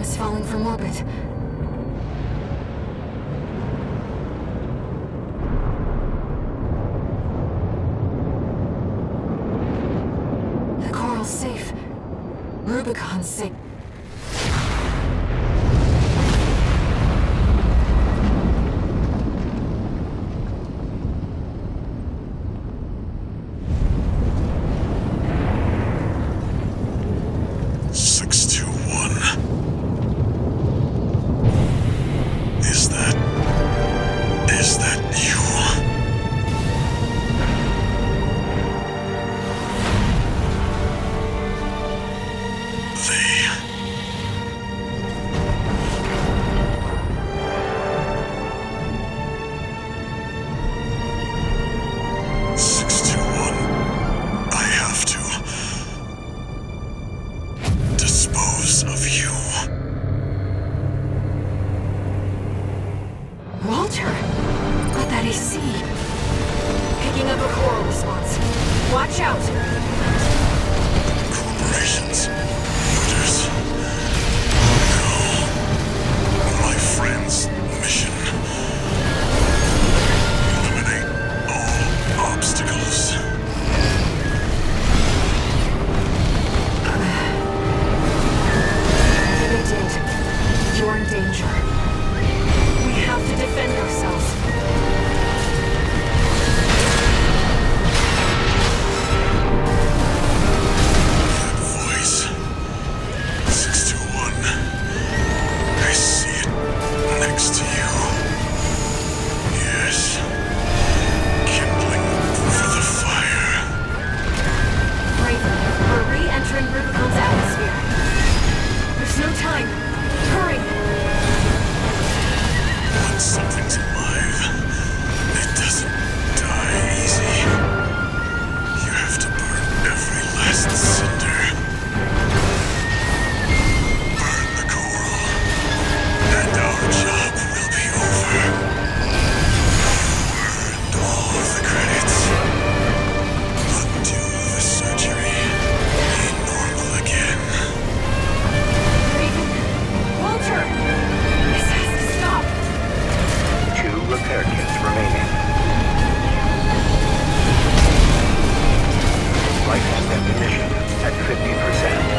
Is falling from orbit. The coral's safe. Rubicon's safe. Watch out! Corporations. Something's license ammunition at 50%.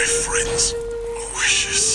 my friend's wishes.